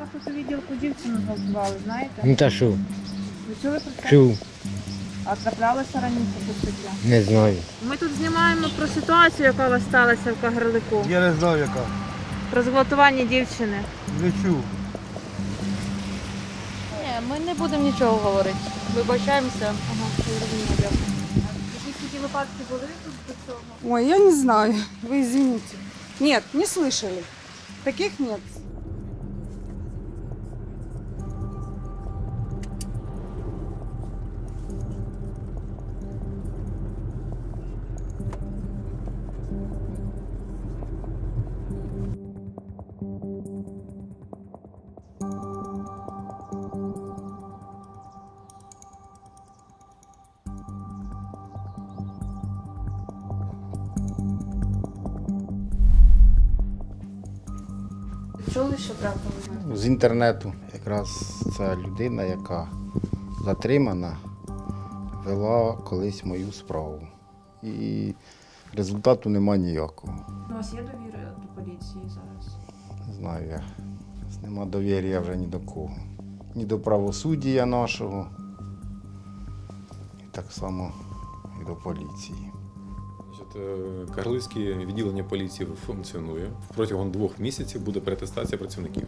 Вас тут у відділку дівчину зґвалтували, знаєте? Ну та що, Ви чули про це? чув, А траплялося раніше щось таке? не знаю. Ми тут знімаємо про ситуацію, яка у вас сталася в Кагарлику. Я не знаю яка. Про зґвалтування дівчини. Не чув. Ні, ми не будемо нічого говорити. Вибачаємося. Ага, зрозуміло, дякую. Якісь такі випадки були тут до цього? Ой, я не знаю, вы извините. Нет, не слышали. Таких нет. Чули, що трапилося? З інтернету якраз ця людина, яка затримана, вела колись мою справу. І результату нема ніякого. У вас є довіра до поліції зараз? Не знаю я. Нема довір'я вже ні до кого. Ні до правосуддя нашого, і так само і до поліції. Е, Карлицьке відділення поліції функціонує. Протягом двох місяців буде перетестація працівників.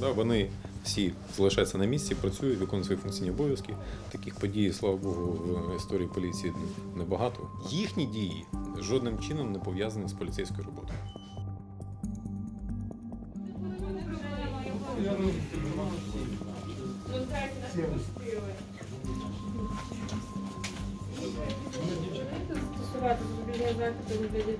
Ну, Вони всі залишаються на місці, працюють, виконують свої функційні обов'язки. Таких подій, слава Богу, в історії поліції небагато. Їхні дії жодним чином не пов'язані з поліцейською роботою. Стосувати запобіжного заходу вигляді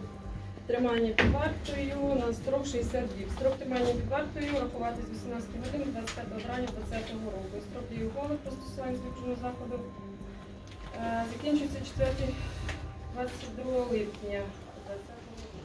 тримання під вартою на строк 60 днів. Строк тримання під вартою рахувати з 18 години 25 травня 2020 року. Строк дії ухвали застосування запобіжного заходу е, Закінчується 4 22 липня 2020 року.